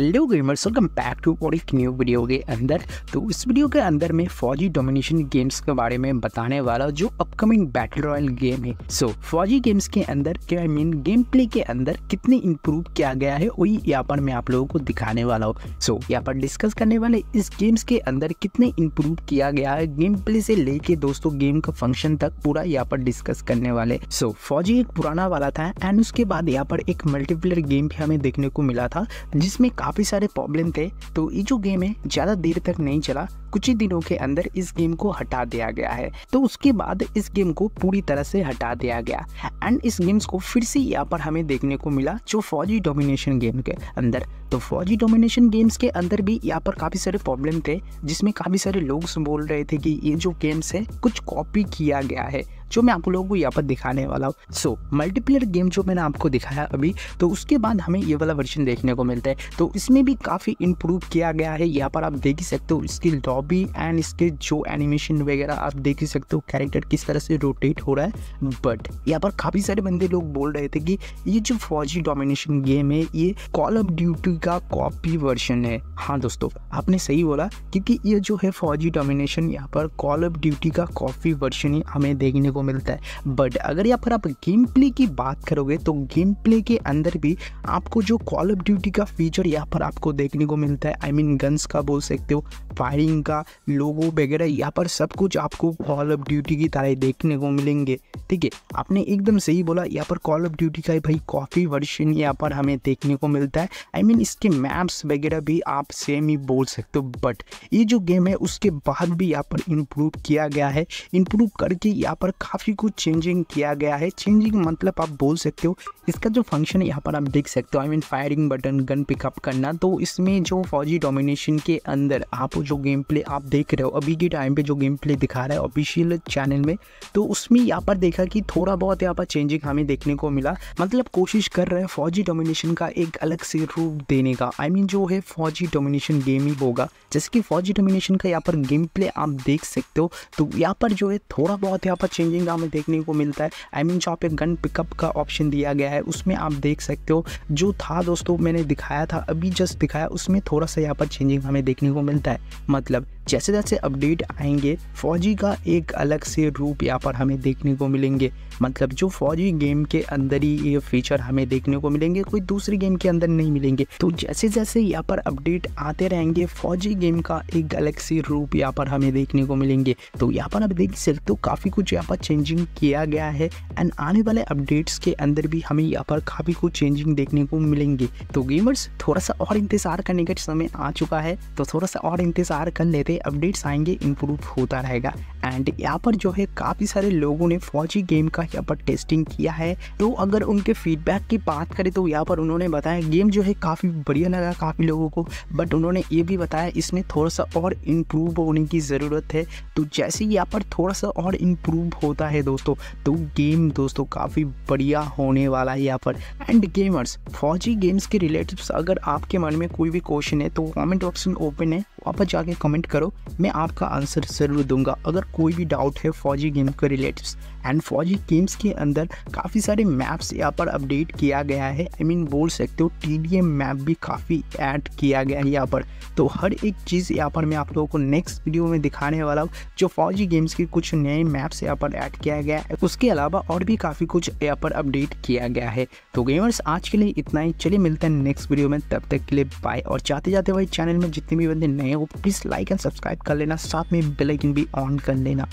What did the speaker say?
Hello gamers welcome back to और एक new video के अंदर। तो इस वीडियो के अंदर मैं फौजी डोमिनेशन गेम्स के बारे में बताने वाला जो अपकमिंग बैटल रॉयल गेम है। सो so, फौजी गेम्स के अंदर क्या आई मीन गेम प्ले के अंदर कितने इंप्रूव किया गया है वही यहाँ पर मैं आप लोगों को दिखाने वाला हूँ। सो so, यहाँ पर डिस्कस करने वाले इस गेम्स के अंदर कितने इंप्रूव किया गया है गेम प्ले से लेके दोस्तों गेम का फ़ंक्शन तक पूरा यहाँ पर डिस्कस करने वाले। सो so, फौजी एक पुराना वाला था एंड उसके बाद यहाँ पर एक मल्टीप्लेयर गेम भी हमें देखने को मिला था जिसमें सारे प्रॉब्लम थे तो ये जो गेम है, ज़्यादा देर तक नहीं चला। कुछ ही दिनों के अंदर इस गेम को हटा दिया गया है। तो उसके बाद इस गेम को पूरी तरह से हटा दिया गया। एंड इस गेम्स को फिर से यहाँ पर हमें देखने को मिला जो फौजी डोमिनेशन गेम के अंदर। तो फौजी डोमिनेशन गेम्स के अंदर भी यहाँ पर काफ़ी सारे प्रॉब्लम थे, जिसमें काफ़ी सारे लोग बोल रहे थे कि ये जो गेम्स है, कुछ कॉपी किया गया है। जो मैं आप लोगों को यहाँ पर दिखाने वाला हूँ। सो मल्टीप्लेयर गेम जो मैंने आपको दिखाया अभी तो उसके बाद हमें ये वाला वर्जन देखने को मिलता है। तो इसमें भी काफ़ी इम्प्रूव किया गया है। यहाँ पर आप देख ही सकते हो इसकी लॉबी एंड इसके जो एनिमेशन वगैरह आप देख ही सकते हो कैरेक्टर किस तरह से रोटेट हो रहा है। बट यहाँ पर काफ़ी सारे बंदे लोग बोल रहे थे कि ये जो फौजी डोमिनेशन गेम है, ये कॉल ऑफ़ ड्यूटी का कॉपी वर्जन है। हाँ दोस्तों, आपने सही बोला, क्योंकि ये जो है फौजी डोमिनेशन यहाँ पर कॉल ऑफ़ ड्यूटी का कॉपी वर्जन ही हमें देखने को को मिलता है। बट अगर यहाँ पर आप गेम प्ले की बात करोगे तो गेम प्ले के अंदर भी आपको जो कॉल ऑफ़ ड्यूटी का फीचर यहाँ पर आपको देखने को मिलता है आई मीन गन्स का बोल सकते हो फायरिंग का लोगो वगैरह यहाँ पर सब कुछ आपको कॉल ऑफ़ ड्यूटी की तरह देखने को मिलेंगे। ठीक है? आपने एकदम सही बोला यहाँ पर कॉल ऑफ़ ड्यूटी का भाई कॉफ़ी वर्जन यहाँ पर हमें देखने को मिलता है। आई I मीन mean, इसके मैप्स वगैरह भी आप सेम ही बोल सकते हो बट ये जो गेम है उसके बाद भी यहाँ पर इम्प्रूव किया गया है। इम्प्रूव करके यहाँ पर काफ़ी कुछ चेंजिंग किया गया है। चेंजिंग मतलब आप बोल सकते हो इसका जो फ़ंक्शन है यहाँ पर आप देख सकते हो। I mean firing button gun pickup करना तो इसमें जो फौजी डोमिनेशन के अंदर आप जो गेम प्ले आप देख रहे हो अभी के टाइम पे जो गेम प्ले दिखा रहा है ऑफिशियल चैनल में तो उसमें यहाँ पर देखा कि थोड़ा बहुत यहाँ पर चेंजिंग हमें देखने को मिला। मतलब कोशिश कर रहे हैं फौजी डोमिनेशन का एक अलग से रूप देने का। आई I मीन mean, जो है फौजी डोमिनेशन गेम ही होगा। जैसे कि फौजी डोमिनेशन का यहाँ पर गेम प्ले आप देख सकते हो तो यहाँ पर जो है थोड़ा बहुत यहाँ पर चेंजिंग हमें देखने को मिलता है। आई I मीन mean, जो आप गन पिकअप का ऑप्शन दिया गया है उसमें आप देख सकते हो। जो था दोस्तों मैंने दिखाया था अभी जस्ट दिखाया उसमें थोड़ा सा यहाँ पर चेंजिंग हमें देखने को मिलता है। मतलब जैसे जैसे अपडेट आएँगे, फौजी का एक अलग से रूप यहाँ पर हमें देखने को मिलेंगे। मतलब जो फौजी गेम के अंदर ही ये फीचर हमें देखने को मिलेंगे, कोई दूसरी गेम के अंदर नहीं मिलेंगे। तो जैसे जैसे यहाँ पर अपडेट आते रहेंगे, फौजी गेम का एक अलग से रूप यहाँ पर हमें देखने को मिलेंगे। तो यहाँ पर आप देख सकते हो, काफ़ी कुछ यहाँ पर चेंजिंग किया गया है एंड आने वाले अपडेट्स के अंदर भी हमें यहाँ पर काफ़ी कुछ चेंजिंग देखने को मिलेंगे। तो गेमर्स थोड़ा सा और इंतज़ार करने का समय आ चुका है तो थोड़ा सा और इंतज़ार कर लेते अपडेट्स आएँगे इम्प्रूव होता रहेगा। एंड यहाँ पर जो है काफ़ी सारे लोगों ने फौजी गेम का यहाँ पर टेस्टिंग किया है। तो अगर उनके फीडबैक की बात करें तो यहाँ पर उन्होंने बताया गेम जो है काफ़ी बढ़िया लगा काफ़ी लोगों को। बट उन्होंने ये भी बताया, इसमें थोड़ा सा और इम्प्रूव होने की ज़रूरत है। तो जैसे ही यहाँ पर थोड़ा सा और इम्प्रूव होता है दोस्तों तो गेम दोस्तों काफ़ी बढ़िया होने वाला है यहाँ पर। एंड गेमर्स फौजी गेम्स के रिलेटिव अगर आपके मन में कोई भी क्वेश्चन है तो कमेंट ऑप्शन ओपन है। वापस जाके कमेंट करो, मैं आपका आंसर ज़रूर दूँगा। अगर कोई भी डाउट है फौजी गेम के रिलेटिव एंड फौजी गेम्स के अंदर काफ़ी सारे मैप्स यहाँ पर अपडेट किया गया है। आई I मीन mean, बोल सकते हो टी मैप भी काफ़ी ऐड किया गया है यहाँ पर। तो हर एक चीज़ यहाँ पर मैं आप लोगों को नेक्स्ट वीडियो में दिखाने वाला हूँ जो फौजी गेम्स के कुछ नए मैप्स यहाँ पर ऐड किया गया है। उसके अलावा और भी काफ़ी कुछ यहाँ पर अपडेट किया गया है। तो गेमर्स आज के लिए इतना ही। चलिए मिलते हैं नेक्स्ट वीडियो में। तब तक के लिए बाय और चाहते जाते भाई चैनल में जितने भी बंदे नए हो प्लीज़ लाइक एंड सब्सक्राइब कर लेना। साथ में बेल आइकन भी ऑन कर लेना